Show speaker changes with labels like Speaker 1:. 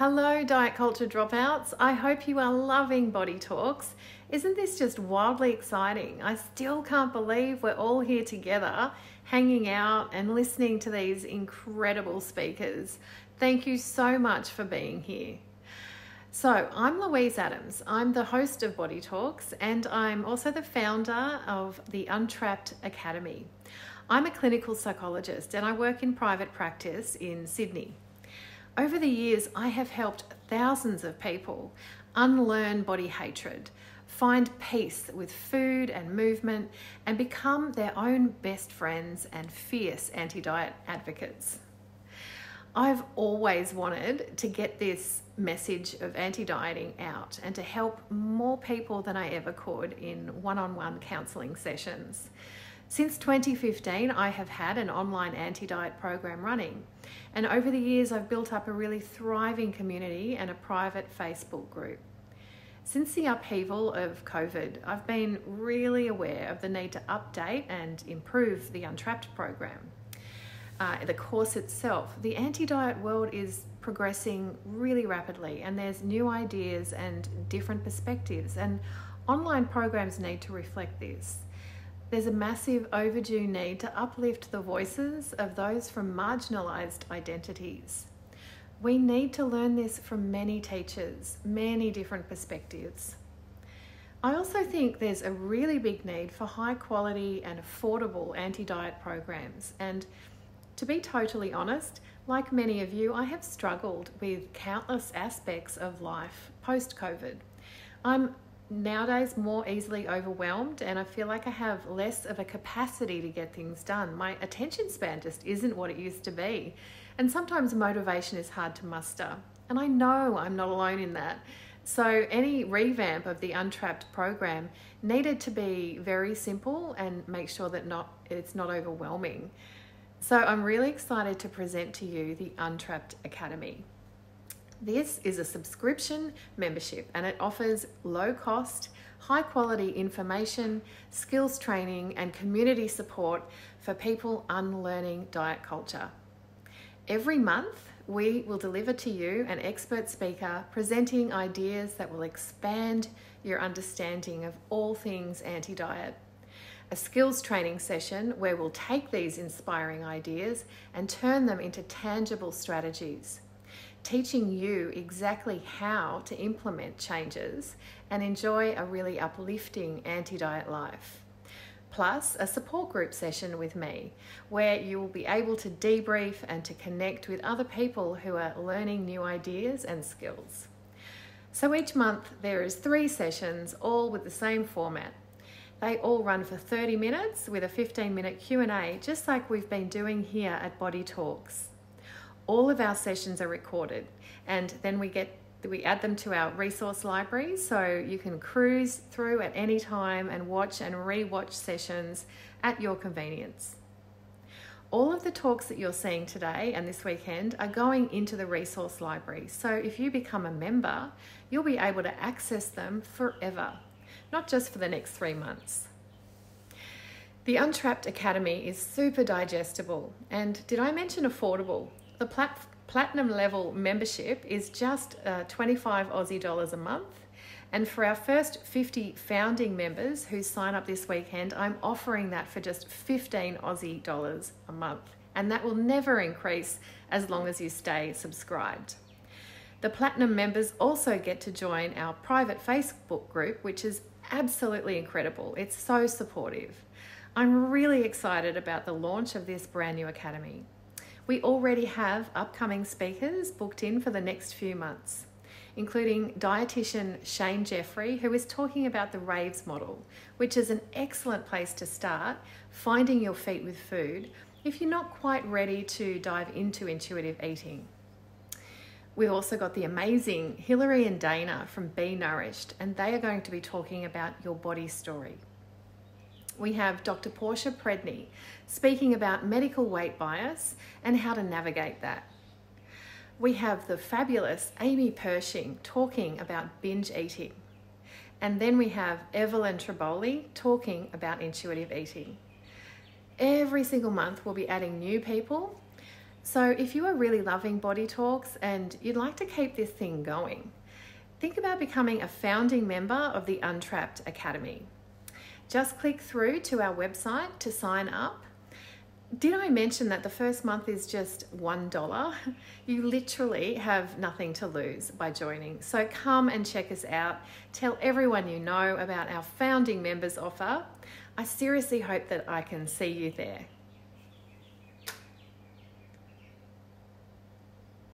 Speaker 1: Hello, diet culture dropouts. I hope you are loving Body Talks. Isn't this just wildly exciting? I still can't believe we're all here together, hanging out and listening to these incredible speakers. Thank you so much for being here. So, I'm Louise Adams. I'm the host of Body Talks and I'm also the founder of the Untrapped Academy. I'm a clinical psychologist and I work in private practice in Sydney. Over the years, I have helped thousands of people unlearn body hatred, find peace with food and movement, and become their own best friends and fierce anti diet advocates. I've always wanted to get this message of anti dieting out and to help more people than I ever could in one on one counselling sessions. Since 2015, I have had an online anti diet program running, and over the years, I've built up a really thriving community and a private Facebook group. Since the upheaval of COVID, I've been really aware of the need to update and improve the Untrapped program uh, the course itself, the anti diet world is progressing really rapidly, and there's new ideas and different perspectives, and online programs need to reflect this. There's a massive overdue need to uplift the voices of those from marginalised identities. We need to learn this from many teachers, many different perspectives. I also think there's a really big need for high quality and affordable anti diet programs, and to be totally honest, like many of you, I have struggled with countless aspects of life post COVID. I'm nowadays more easily overwhelmed and I feel like I have less of a capacity to get things done. My attention span just isn't what it used to be. And sometimes motivation is hard to muster. And I know I'm not alone in that. So, any revamp of the Untrapped program needed to be very simple and make sure that not, it's not overwhelming. So I'm really excited to present to you the Untrapped Academy. This is a subscription membership and it offers low cost, high quality information, skills training, and community support for people unlearning diet culture. Every month, we will deliver to you an expert speaker presenting ideas that will expand your understanding of all things anti diet a skills training session where we'll take these inspiring ideas and turn them into tangible strategies, teaching you exactly how to implement changes and enjoy a really uplifting anti diet life. Plus, a support group session with me where you will be able to debrief and to connect with other people who are learning new ideas and skills. So each month there is three sessions all with the same format they all run for 30 minutes with a 15 minute Q&A, just like we've been doing here at Body Talks. All of our sessions are recorded and then we get we add them to our resource library so you can cruise through at any time and watch and re-watch sessions at your convenience. All of the talks that you're seeing today and this weekend are going into the resource library. So if you become a member, you'll be able to access them forever not just for the next three months. The Untrapped Academy is super digestible, and did I mention affordable? The plat- platinum level membership is just uh, 25 Aussie dollars a month. And for our first 50 founding members who sign up this weekend, I'm offering that for just 15 Aussie dollars a month. And that will never increase as long as you stay subscribed. The Platinum members also get to join our private Facebook group, which is absolutely incredible. It's so supportive. I'm really excited about the launch of this brand new academy. We already have upcoming speakers booked in for the next few months, including dietitian Shane Jeffrey, who is talking about the RAVES model, which is an excellent place to start finding your feet with food if you're not quite ready to dive into intuitive eating. We've also got the amazing Hilary and Dana from Be Nourished, and they are going to be talking about your body story. We have Dr. Portia Predney speaking about medical weight bias and how to navigate that. We have the fabulous Amy Pershing talking about binge eating. And then we have Evelyn Tribole talking about intuitive eating. Every single month, we'll be adding new people So, if you are really loving Body Talks and you'd like to keep this thing going, think about becoming a founding member of the Untrapped Academy. Just click through to our website to sign up. Did I mention that the first month is just $1? You literally have nothing to lose by joining. So come and check us out. Tell everyone you know about our founding members offer. I seriously hope that I can see you there.